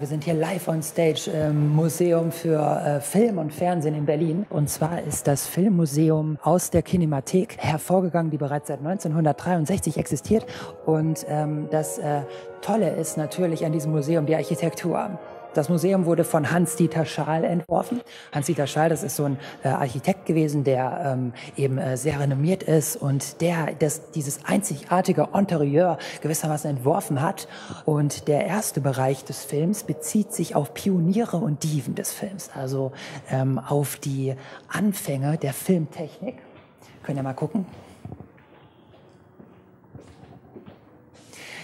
Wir sind hier live on stage im Museum für äh, Film und Fernsehen in Berlin. Und zwar ist das Filmmuseum aus der Kinemathek hervorgegangen, die bereits seit 1963 existiert. Und ähm, das äh, Tolle ist natürlich an diesem Museum die Architektur. Das Museum wurde von Hans-Dieter Schaal entworfen. Hans-Dieter Schaal, das ist so ein äh, Architekt gewesen, der ähm, eben äh, sehr renommiert ist und der das, dieses einzigartige Interieur gewissermaßen entworfen hat. Und der erste Bereich des Films bezieht sich auf Pioniere und Diven des Films, also ähm, auf die Anfänge der Filmtechnik. Könnt ihr mal gucken?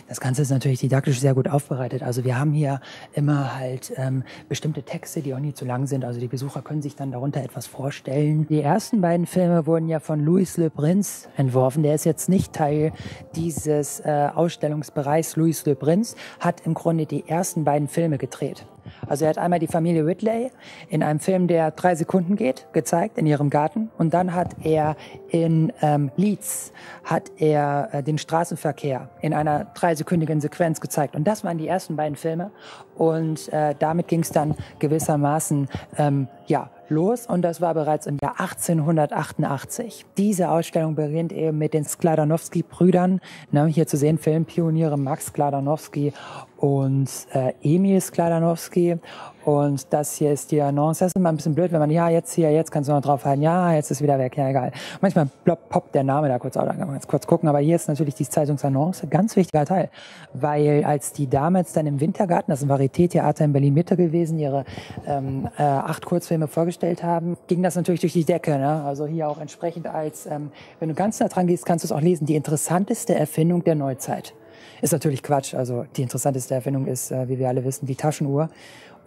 Das Ganze ist natürlich didaktisch sehr gut aufbereitet. Also wir haben hier immer halt ähm, bestimmte Texte, die auch nie zu lang sind. Also die Besucher können sich dann darunter etwas vorstellen. Die ersten beiden Filme wurden ja von Louis Le Prince entworfen. Der ist jetzt nicht Teil dieses äh, Ausstellungsbereichs. Louis Le Prince hat im Grunde die ersten beiden Filme gedreht. Also er hat einmal die Familie Whitley in einem Film, der drei Sekunden geht, gezeigt in ihrem Garten. Und dann hat er in ähm, Leeds hat er äh, den Straßenverkehr in einer dreisekündigen Sequenz gezeigt. Und das waren die ersten beiden Filme. Und äh, damit ging es dann gewissermaßen ähm, ja los und das war bereits im Jahr 1888. Diese Ausstellung beginnt eben mit den Skladanowski-Brüdern, ne, hier zu sehen Filmpioniere Max Skladanowski und äh, Emil Skladanowski. Und das hier ist die Annonce. Das ist immer ein bisschen blöd, wenn man, ja, jetzt hier, jetzt kannst du noch drauf halten, ja, jetzt ist wieder weg, ja, egal. Manchmal plopp, poppt der Name da kurz auf, dann kann man jetzt kurz gucken. Aber hier ist natürlich die Zeitungsannonce, ganz wichtiger Teil. Weil als die damals dann im Wintergarten, das ist ein Varieté-Theater in Berlin-Mitte gewesen, ihre ähm, äh, acht Kurzfilme vorgestellt haben, ging das natürlich durch die Decke. Ne? Also hier auch entsprechend als, ähm, wenn du ganz nah dran gehst, kannst du es auch lesen, die interessanteste Erfindung der Neuzeit. Ist natürlich Quatsch. Also die interessanteste Erfindung ist, äh, wie wir alle wissen, die Taschenuhr.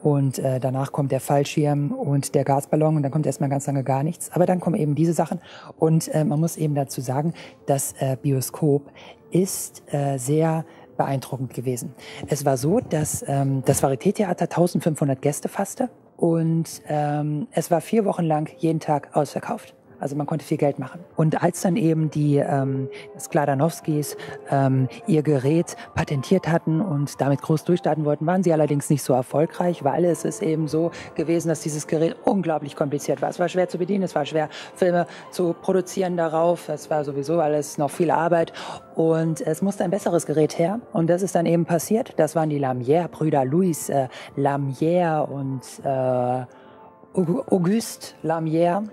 Und äh, danach kommt der Fallschirm und der Gasballon und dann kommt erstmal ganz lange gar nichts. Aber dann kommen eben diese Sachen. Und äh, man muss eben dazu sagen, das äh, Bioskop ist äh, sehr beeindruckend gewesen. Es war so, dass ähm, das Varieté-Theater 1500 Gäste fasste und ähm, es war vier Wochen lang jeden Tag ausverkauft. Also man konnte viel Geld machen. Und als dann eben die ähm, Skladanowskis ähm, ihr Gerät patentiert hatten und damit groß durchstarten wollten, waren sie allerdings nicht so erfolgreich, weil es ist eben so gewesen, dass dieses Gerät unglaublich kompliziert war. Es war schwer zu bedienen, es war schwer, Filme zu produzieren darauf. Es war sowieso alles noch viel Arbeit und es musste ein besseres Gerät her. Und das ist dann eben passiert. Das waren die Lamière-Brüder, Louis äh, Lamière und äh, Auguste Lamière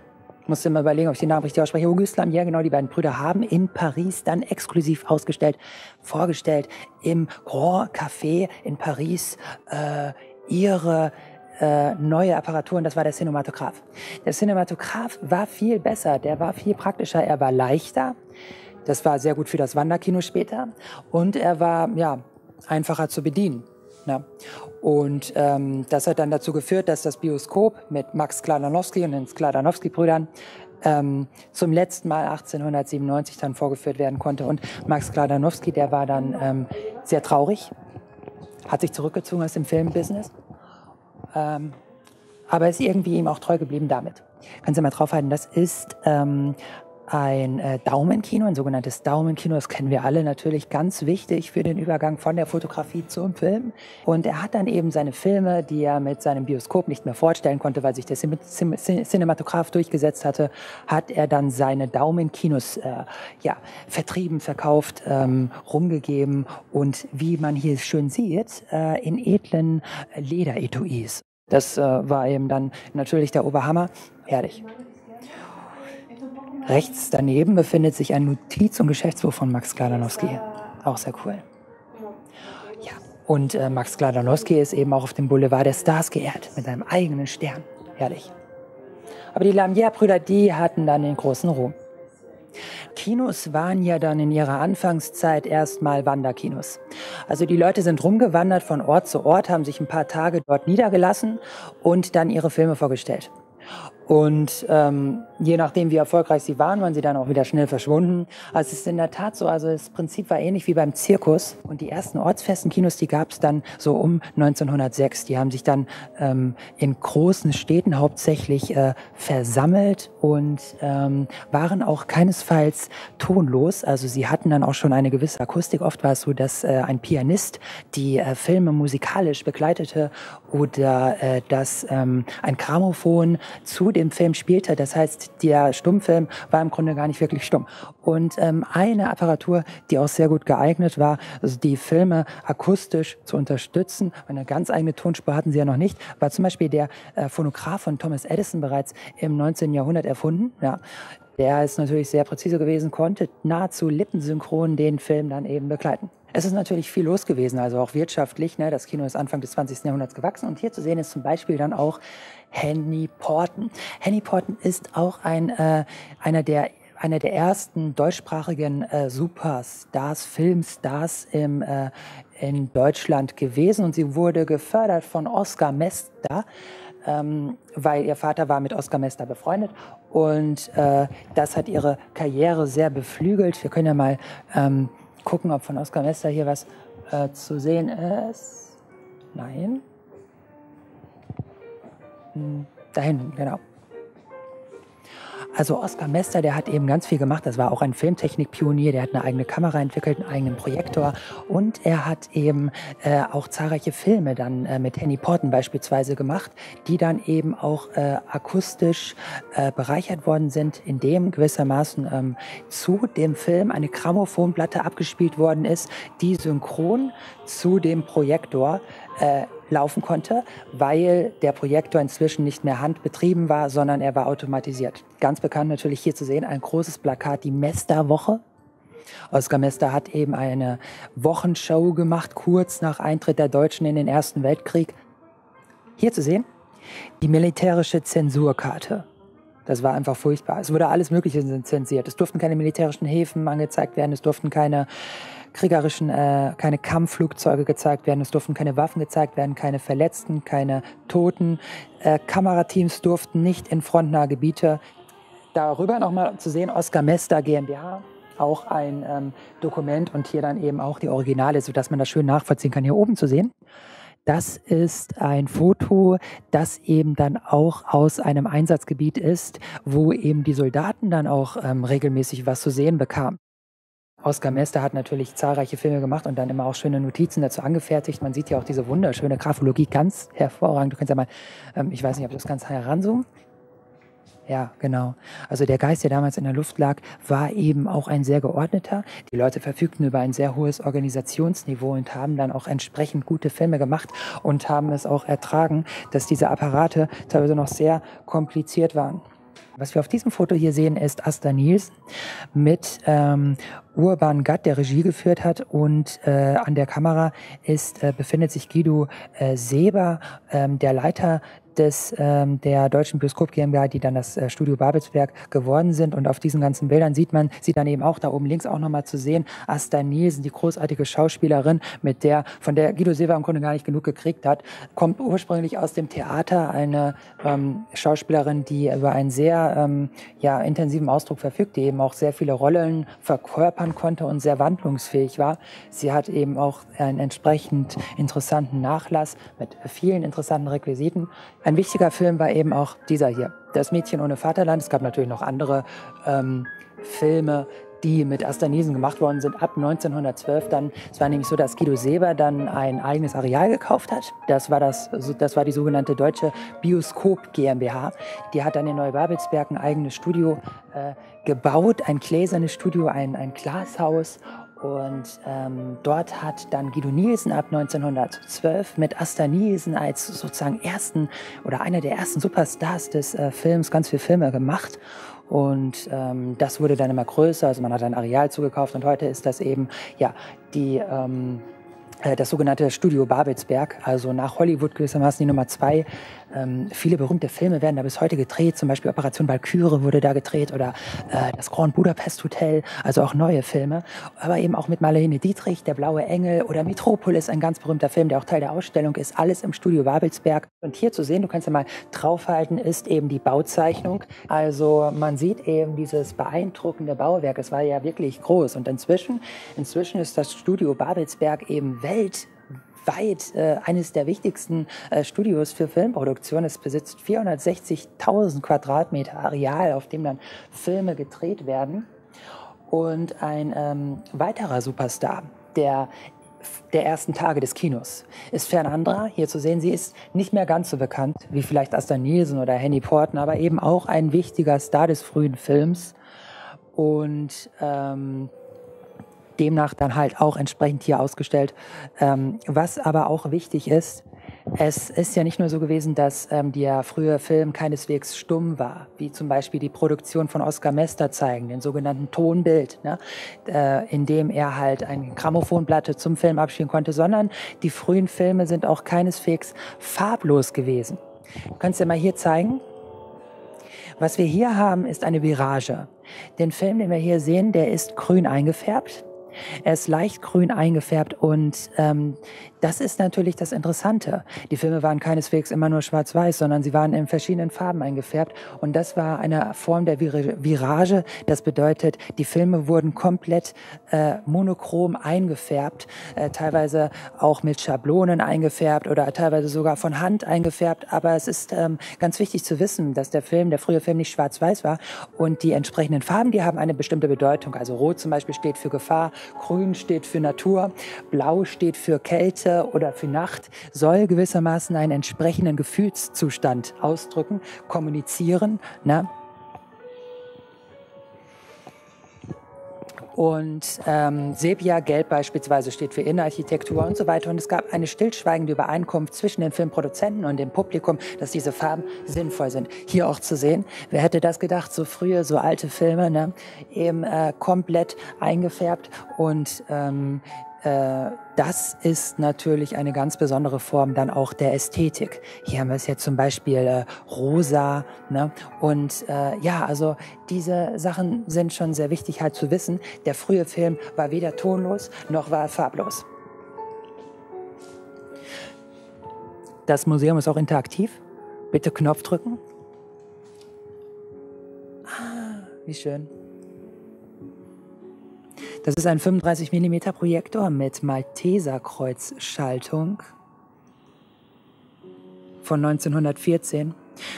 musste mal überlegen, ob ich den Namen richtig ausspreche. Auguste Lamière, genau, die beiden Brüder haben in Paris dann exklusiv ausgestellt, vorgestellt im Grand Café in Paris äh, ihre äh, neue Apparaturen, das war der Cinematograph. Der Cinematograph war viel besser, der war viel praktischer, er war leichter. Das war sehr gut für das Wanderkino später und er war ja einfacher zu bedienen. Ne? Und ähm, das hat dann dazu geführt, dass das Bioskop mit Max Skladanowski und den Skladanowski-Brüdern ähm, zum letzten Mal 1897 dann vorgeführt werden konnte. Und Max Skladanowski, der war dann ähm, sehr traurig, hat sich zurückgezogen aus dem Filmbusiness, ähm, aber ist irgendwie ihm auch treu geblieben damit. Können Sie mal draufhalten, das ist ähm, ein äh, Daumenkino, ein sogenanntes Daumenkino. Das kennen wir alle natürlich ganz wichtig für den Übergang von der Fotografie zum Film. Und er hat dann eben seine Filme, die er mit seinem Bioskop nicht mehr vorstellen konnte, weil sich der Cinematograph durchgesetzt hatte, hat er dann seine Daumenkinos äh, ja, vertrieben, verkauft, ähm, rumgegeben und wie man hier schön sieht, äh, in edlen Lederetuis. Das äh, war eben dann natürlich der Oberhammer. Herrlich. Rechts daneben befindet sich ein Notiz- und Geschäftsbuch von Max Kladanowski. Auch sehr cool. Ja, und äh, Max Kladanowski ist eben auch auf dem Boulevard der Stars geehrt, mit einem eigenen Stern. Herrlich. Aber die Lamière-Brüder, die hatten dann den großen Ruhm. Kinos waren ja dann in ihrer Anfangszeit erstmal Wanderkinos. Also die Leute sind rumgewandert von Ort zu Ort, haben sich ein paar Tage dort niedergelassen und dann ihre Filme vorgestellt. Und ähm, je nachdem, wie erfolgreich sie waren, waren sie dann auch wieder schnell verschwunden. Also es ist in der Tat so, also das Prinzip war ähnlich wie beim Zirkus. Und die ersten ortsfesten Kinos, die gab es dann so um 1906. Die haben sich dann ähm, in großen Städten hauptsächlich äh, versammelt und ähm, waren auch keinesfalls tonlos. Also sie hatten dann auch schon eine gewisse Akustik. Oft war es so, dass äh, ein Pianist die äh, Filme musikalisch begleitete oder äh, dass ähm, ein Grammophon zu dem Film spielte. Das heißt, der Stummfilm war im Grunde gar nicht wirklich stumm. Und ähm, eine Apparatur, die auch sehr gut geeignet war, also die Filme akustisch zu unterstützen, eine ganz eigene Tonspur hatten sie ja noch nicht, war zum Beispiel der äh, Phonograph von Thomas Edison bereits im 19. Jahrhundert erfunden. Ja. Der ist natürlich sehr präzise gewesen, konnte nahezu lippensynchron den Film dann eben begleiten. Es ist natürlich viel los gewesen, also auch wirtschaftlich. Ne? Das Kino ist Anfang des 20. Jahrhunderts gewachsen und hier zu sehen ist zum Beispiel dann auch Henny Porten. Henny Porten ist auch ein, äh, einer der einer der ersten deutschsprachigen äh, Superstars, Filmstars im, äh, in Deutschland gewesen und sie wurde gefördert von Oskar Mester, ähm, weil ihr Vater war mit Oskar Mester befreundet und äh, das hat ihre Karriere sehr beflügelt. Wir können ja mal ähm, gucken, ob von Oskar Mester hier was äh, zu sehen ist. Nein. Hm, da hinten, genau. Also Oskar Mester, der hat eben ganz viel gemacht. Das war auch ein Filmtechnikpionier. Der hat eine eigene Kamera entwickelt, einen eigenen Projektor. Und er hat eben äh, auch zahlreiche Filme dann äh, mit Henny Porten beispielsweise gemacht, die dann eben auch äh, akustisch äh, bereichert worden sind, indem gewissermaßen ähm, zu dem Film eine Grammophonplatte abgespielt worden ist, die synchron zu dem Projektor äh, laufen konnte, weil der Projektor inzwischen nicht mehr handbetrieben war, sondern er war automatisiert. Ganz bekannt natürlich hier zu sehen ein großes Plakat, die Mester-Woche. Oskar Mester hat eben eine Wochenshow gemacht, kurz nach Eintritt der Deutschen in den Ersten Weltkrieg. Hier zu sehen die militärische Zensurkarte. Das war einfach furchtbar. Es wurde alles Mögliche zensiert. Es durften keine militärischen Häfen angezeigt werden, es durften keine kriegerischen, äh, keine Kampfflugzeuge gezeigt werden, es durften keine Waffen gezeigt werden, keine Verletzten, keine Toten. Äh, Kamerateams durften nicht in frontnahe Gebiete. Darüber nochmal zu sehen, Oscar Mester GmbH, auch ein ähm, Dokument und hier dann eben auch die Originale, sodass man das schön nachvollziehen kann, hier oben zu sehen. Das ist ein Foto, das eben dann auch aus einem Einsatzgebiet ist, wo eben die Soldaten dann auch ähm, regelmäßig was zu sehen bekamen. Oskar Mester hat natürlich zahlreiche Filme gemacht und dann immer auch schöne Notizen dazu angefertigt. Man sieht ja auch diese wunderschöne Graphologie ganz hervorragend. Du kannst ja mal, ähm, ich weiß nicht, ob du das ganz heranzoomen. Ja, genau. Also der Geist, der damals in der Luft lag, war eben auch ein sehr geordneter. Die Leute verfügten über ein sehr hohes Organisationsniveau und haben dann auch entsprechend gute Filme gemacht und haben es auch ertragen, dass diese Apparate teilweise noch sehr kompliziert waren. Was wir auf diesem Foto hier sehen, ist Asta Nielsen mit ähm, Urban Gatt, der Regie geführt hat. Und äh, an der Kamera ist, äh, befindet sich Guido äh, Seber, ähm, der Leiter des, ähm, der Deutschen Bioskop GmbH, die dann das äh, Studio Babelsberg geworden sind. Und auf diesen ganzen Bildern sieht man sie dann eben auch da oben links auch nochmal zu sehen. Asta Nielsen, die großartige Schauspielerin, mit der, von der Guido Silva im Grunde gar nicht genug gekriegt hat, kommt ursprünglich aus dem Theater. Eine ähm, Schauspielerin, die über einen sehr ähm, ja, intensiven Ausdruck verfügt, die eben auch sehr viele Rollen verkörpern konnte und sehr wandlungsfähig war. Sie hat eben auch einen entsprechend interessanten Nachlass mit vielen interessanten Requisiten. Ein wichtiger Film war eben auch dieser hier, Das Mädchen ohne Vaterland. Es gab natürlich noch andere ähm, Filme, die mit Astanisen gemacht worden sind ab 1912 dann. Es war nämlich so, dass Guido Seber dann ein eigenes Areal gekauft hat. Das war, das, das war die sogenannte Deutsche Bioskop GmbH. Die hat dann in Neubabelsberg ein eigenes Studio äh, gebaut, ein gläsernes Studio, ein, ein Glashaus und ähm, dort hat dann Guido Nielsen ab 1912 mit Asta Nielsen als sozusagen ersten oder einer der ersten Superstars des äh, Films ganz viele Filme gemacht. Und ähm, das wurde dann immer größer, also man hat ein Areal zugekauft. Und heute ist das eben ja die ähm, äh, das sogenannte Studio Babelsberg, also nach Hollywood gewissermaßen die Nummer zwei ähm, viele berühmte Filme werden da bis heute gedreht. Zum Beispiel Operation Valkyrie wurde da gedreht oder äh, das Grand Budapest Hotel, also auch neue Filme. Aber eben auch mit Marlene Dietrich, Der blaue Engel oder Metropolis, ein ganz berühmter Film, der auch Teil der Ausstellung ist. Alles im Studio Babelsberg. Und hier zu sehen, du kannst ja mal draufhalten, ist eben die Bauzeichnung. Also man sieht eben dieses beeindruckende Bauwerk. Es war ja wirklich groß. Und inzwischen, inzwischen ist das Studio Babelsberg eben Welt weit äh, eines der wichtigsten äh, Studios für Filmproduktion. Es besitzt 460.000 Quadratmeter Areal, auf dem dann Filme gedreht werden. Und ein ähm, weiterer Superstar, der der ersten Tage des Kinos. Ist Fernandra hier zu sehen. Sie ist nicht mehr ganz so bekannt wie vielleicht Asta Nielsen oder Henny Porten, aber eben auch ein wichtiger Star des frühen Films. Und ähm, demnach dann halt auch entsprechend hier ausgestellt. Ähm, was aber auch wichtig ist, es ist ja nicht nur so gewesen, dass ähm, der frühe Film keineswegs stumm war, wie zum Beispiel die Produktion von Oskar Mester zeigen, den sogenannten Tonbild, ne, äh, in dem er halt eine Grammophonplatte zum Film abspielen konnte, sondern die frühen Filme sind auch keineswegs farblos gewesen. Du kannst dir mal hier zeigen. Was wir hier haben, ist eine Virage. Den Film, den wir hier sehen, der ist grün eingefärbt. Er ist leicht grün eingefärbt und ähm, das ist natürlich das Interessante. Die Filme waren keineswegs immer nur schwarz-weiß, sondern sie waren in verschiedenen Farben eingefärbt und das war eine Form der Vir Virage. Das bedeutet, die Filme wurden komplett äh, monochrom eingefärbt, äh, teilweise auch mit Schablonen eingefärbt oder teilweise sogar von Hand eingefärbt. Aber es ist ähm, ganz wichtig zu wissen, dass der Film, der frühe Film nicht schwarz-weiß war und die entsprechenden Farben, die haben eine bestimmte Bedeutung. Also Rot zum Beispiel steht für Gefahr, Grün steht für Natur, Blau steht für Kälte oder für Nacht, soll gewissermaßen einen entsprechenden Gefühlszustand ausdrücken, kommunizieren. Ne? Und ähm, Sepia-Gelb beispielsweise steht für Innenarchitektur und so weiter. Und es gab eine stillschweigende Übereinkunft zwischen den Filmproduzenten und dem Publikum, dass diese Farben sinnvoll sind. Hier auch zu sehen, wer hätte das gedacht, so frühe, so alte Filme, ne, eben äh, komplett eingefärbt und ähm, äh, das ist natürlich eine ganz besondere Form dann auch der Ästhetik. Hier haben wir es jetzt zum Beispiel äh, rosa. Ne? Und äh, ja, also diese Sachen sind schon sehr wichtig halt zu wissen. Der frühe Film war weder tonlos noch war farblos. Das Museum ist auch interaktiv. Bitte Knopf drücken. Ah, wie schön. Das ist ein 35 mm Projektor mit Malteser-Kreuzschaltung von 1914.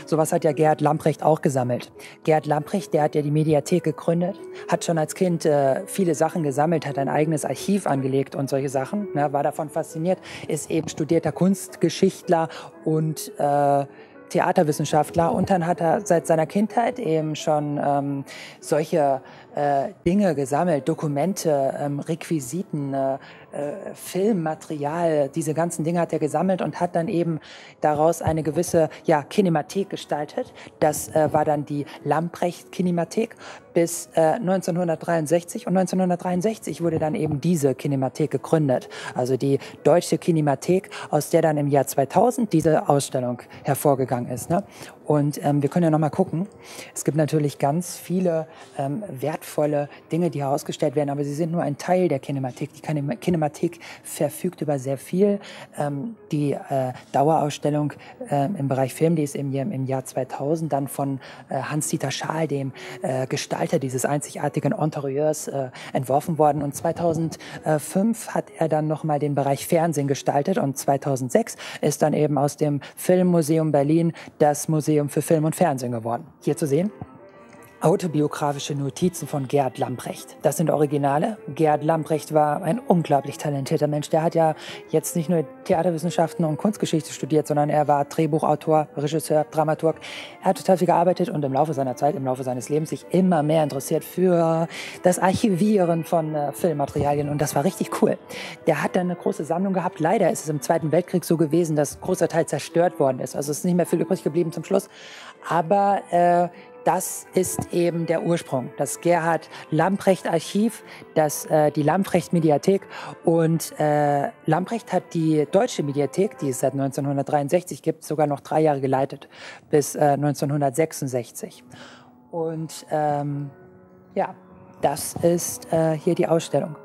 Sowas hat ja Gerhard Lamprecht auch gesammelt. Gerhard Lamprecht, der hat ja die Mediathek gegründet, hat schon als Kind äh, viele Sachen gesammelt, hat ein eigenes Archiv angelegt und solche Sachen, ne, war davon fasziniert, ist eben studierter Kunstgeschichtler und äh, Theaterwissenschaftler und dann hat er seit seiner Kindheit eben schon ähm, solche äh, Dinge gesammelt, Dokumente, ähm, Requisiten, äh, äh, Filmmaterial, diese ganzen Dinge hat er gesammelt und hat dann eben daraus eine gewisse ja, Kinemathek gestaltet. Das äh, war dann die Lamprecht-Kinemathek bis äh, 1963 und 1963 wurde dann eben diese Kinemathek gegründet, also die Deutsche Kinemathek, aus der dann im Jahr 2000 diese Ausstellung hervorgegangen ist. Ne? Und ähm, wir können ja noch mal gucken. Es gibt natürlich ganz viele ähm, wertvolle Dinge, die hier ausgestellt werden, aber sie sind nur ein Teil der Kinematik. Die Kinematik verfügt über sehr viel. Ähm, die äh, Dauerausstellung äh, im Bereich Film, die ist im, im Jahr 2000 dann von äh, Hans-Dieter Schaal, dem äh, Gestalter dieses einzigartigen Interieurs, äh, entworfen worden. Und 2005 hat er dann noch mal den Bereich Fernsehen gestaltet und 2006 ist dann eben aus dem Filmmuseum Berlin das Museum Museum für Film und Fernsehen geworden. Hier zu sehen Autobiografische Notizen von Gerd Lamprecht. Das sind Originale. Gerd Lamprecht war ein unglaublich talentierter Mensch. Der hat ja jetzt nicht nur Theaterwissenschaften und Kunstgeschichte studiert, sondern er war Drehbuchautor, Regisseur, Dramaturg. Er hat total viel gearbeitet und im Laufe seiner Zeit, im Laufe seines Lebens sich immer mehr interessiert für das Archivieren von äh, Filmmaterialien und das war richtig cool. Der hat dann eine große Sammlung gehabt. Leider ist es im Zweiten Weltkrieg so gewesen, dass großer Teil zerstört worden ist. Also es ist nicht mehr viel übrig geblieben zum Schluss. Aber äh, das ist eben der Ursprung. Das Gerhard Lamprecht Archiv, das, äh, die Lamprecht Mediathek. Und äh, Lamprecht hat die deutsche Mediathek, die es seit 1963 gibt, sogar noch drei Jahre geleitet, bis äh, 1966. Und ähm, ja, das ist äh, hier die Ausstellung.